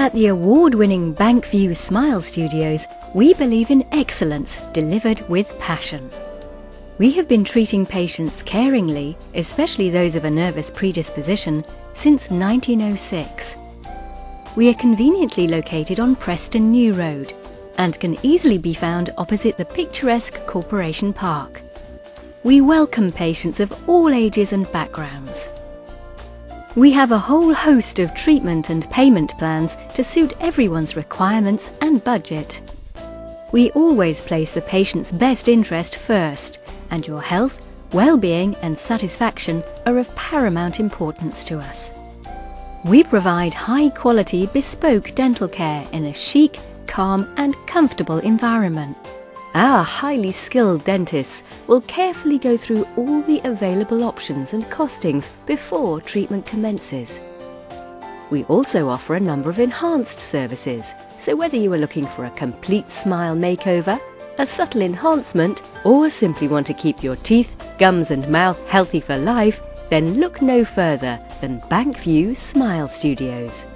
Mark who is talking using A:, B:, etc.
A: At the award-winning Bankview Smile Studios, we believe in excellence delivered with passion. We have been treating patients caringly, especially those of a nervous predisposition, since 1906. We are conveniently located on Preston New Road and can easily be found opposite the picturesque Corporation Park. We welcome patients of all ages and backgrounds. We have a whole host of treatment and payment plans to suit everyone's requirements and budget. We always place the patient's best interest first, and your health, well-being and satisfaction are of paramount importance to us. We provide high-quality bespoke dental care in a chic, calm and comfortable environment. Our highly skilled dentists will carefully go through all the available options and costings before treatment commences. We also offer a number of enhanced services, so whether you are looking for a complete smile makeover, a subtle enhancement, or simply want to keep your teeth, gums and mouth healthy for life, then look no further than Bankview Smile Studios.